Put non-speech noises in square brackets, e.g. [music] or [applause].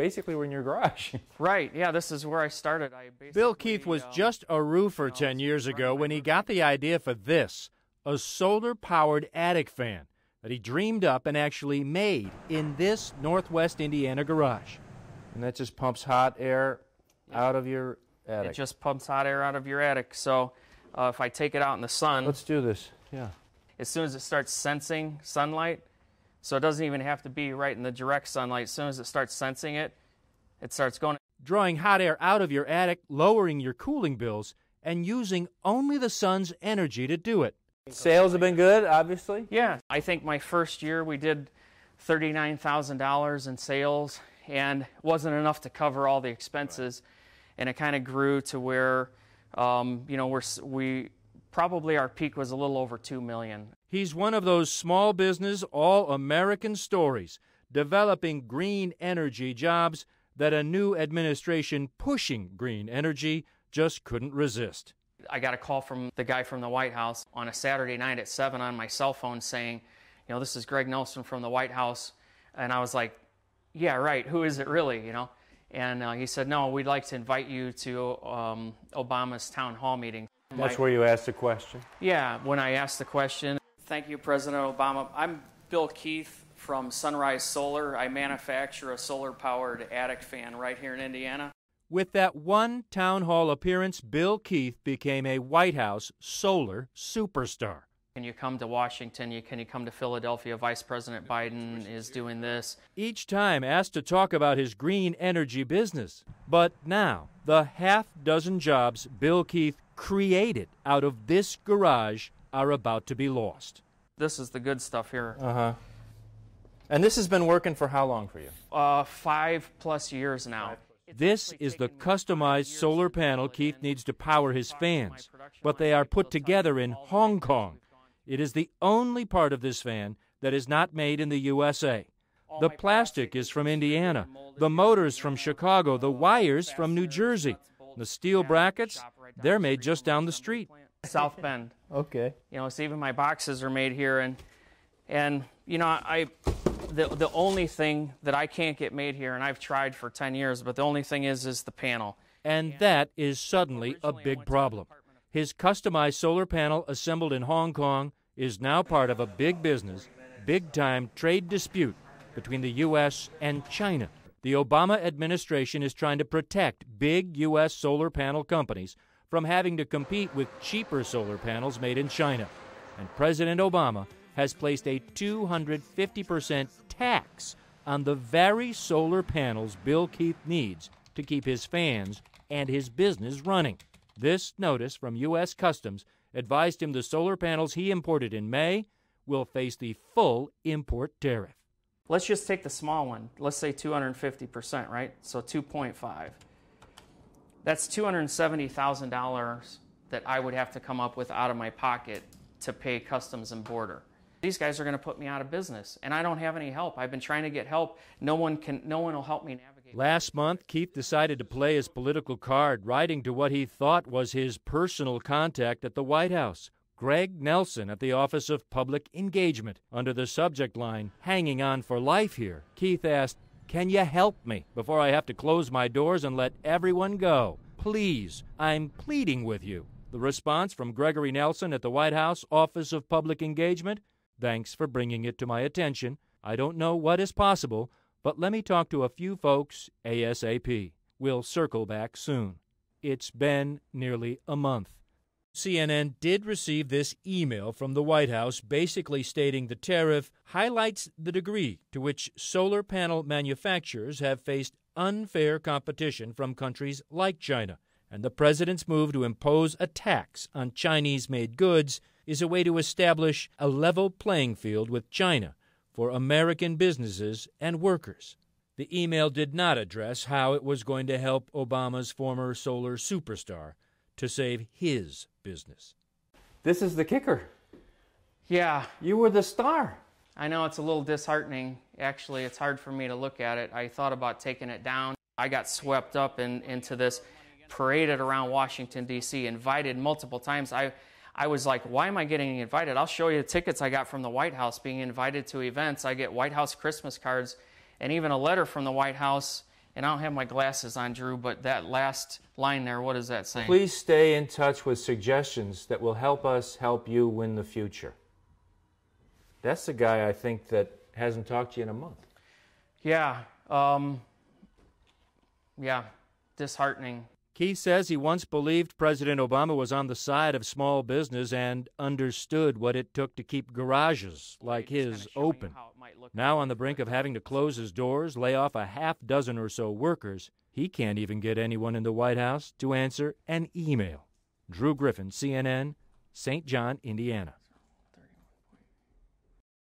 basically were in your garage. [laughs] right. Yeah, this is where I started. I Bill Keith was um, just a roofer 10 years ago when he got the idea for this a solar powered attic fan that he dreamed up and actually made in this Northwest Indiana garage. And that just pumps hot air out of your attic. It just pumps hot air out of your attic. So uh, if I take it out in the sun, Let's do this. Yeah. as soon as it starts sensing sunlight, so it doesn't even have to be right in the direct sunlight. As soon as it starts sensing it, it starts going. Drawing hot air out of your attic, lowering your cooling bills, and using only the sun's energy to do it. Sales have been good, obviously. Yeah, I think my first year we did $39,000 in sales and wasn't enough to cover all the expenses. And it kind of grew to where, um, you know, we're, we probably our peak was a little over 2 million. He's one of those small business, all American stories, developing green energy jobs that a new administration pushing green energy just couldn't resist. I got a call from the guy from the White House on a Saturday night at 7 on my cell phone saying, you know, this is Greg Nelson from the White House. And I was like, yeah, right. Who is it really, you know? And uh, he said, no, we'd like to invite you to um, Obama's town hall meeting. That's where you asked the question. yeah, when I asked the question, thank you, President Obama. I'm Bill Keith from Sunrise Solar. I manufacture a solar powered attic fan right here in Indiana. With that one town hall appearance, Bill Keith became a White House solar superstar. Can you come to Washington? You, can you come to Philadelphia? Vice President Biden is doing this. Each time asked to talk about his green energy business. But now, the half dozen jobs Bill Keith created out of this garage are about to be lost. This is the good stuff here. Uh huh. And this has been working for how long for you? Uh, five plus years now. This is the customized solar panel Keith needs to power his fans, but they are put together in Hong Kong. It is the only part of this fan that is not made in the USA. The plastic is from Indiana, the motors from Chicago, the wires from New Jersey. The steel brackets, they're made just down the street. [laughs] South Bend. Okay. You know, so even my boxes are made here, and and you know, I the the only thing that I can't get made here, and I've tried for ten years, but the only thing is is the panel. And that is suddenly a big problem. His customized solar panel assembled in Hong Kong is now part of a big business, big time trade dispute between the U.S. and China. The Obama administration is trying to protect big U.S. solar panel companies from having to compete with cheaper solar panels made in China. And President Obama has placed a 250% tax on the very solar panels Bill Keith needs to keep his fans and his business running. This notice from U.S. Customs advised him the solar panels he imported in May will face the full import tariff. Let's just take the small one. Let's say 250%, right? So 2.5. That's $270,000 that I would have to come up with out of my pocket to pay customs and border. These guys are going to put me out of business, and I don't have any help. I've been trying to get help. No one can. No one will help me navigate. Last month, Keith decided to play his political card, writing to what he thought was his personal contact at the White House, Greg Nelson at the Office of Public Engagement. Under the subject line, Hanging On for Life here, Keith asked, Can you help me before I have to close my doors and let everyone go? Please, I'm pleading with you. The response from Gregory Nelson at the White House Office of Public Engagement Thanks for bringing it to my attention. I don't know what is possible, but let me talk to a few folks ASAP. We'll circle back soon. It's been nearly a month. CNN did receive this email from the White House basically stating the tariff highlights the degree to which solar panel manufacturers have faced unfair competition from countries like China. And the president's move to impose a tax on Chinese made goods is a way to establish a level playing field with China for American businesses and workers. The email did not address how it was going to help Obama's former solar superstar to save his business. This is the kicker. Yeah, You were the star. I know it's a little disheartening. Actually, it's hard for me to look at it. I thought about taking it down. I got swept up in, into this, paraded around Washington D.C., invited multiple times. I I was like, why am I getting invited? I'll show you the tickets I got from the White House being invited to events. I get White House Christmas cards and even a letter from the White House And I don't have my glasses on, Drew, but that last line there, what does that say? Please stay in touch with suggestions that will help us help you win the future. That's the guy I think that hasn't talked to you in a month. Yeah. Um, yeah. Disheartening. Keith says he once believed President Obama was on the side of small business and understood what it took to keep garages like his open. how it might look Now on the brink of having to close his doors, lay off a half dozen or so workers, he can't even get anyone in the White House to answer an email. Drew Griffin, CNN, St. John, Indiana.